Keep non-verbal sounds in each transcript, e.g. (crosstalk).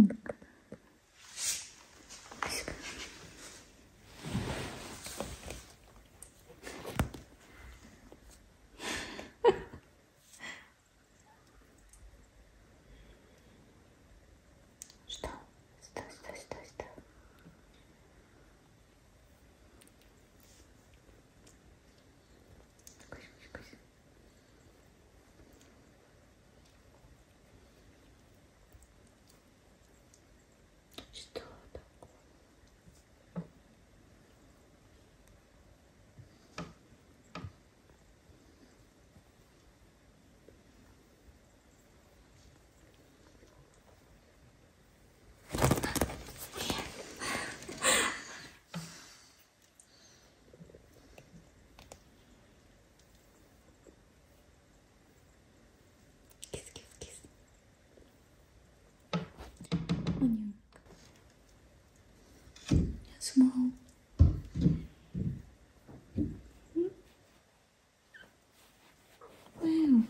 Mm. Small. Wow.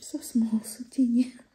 So small, so teeny. (laughs)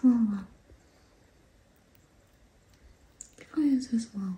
flower. Quiet as well.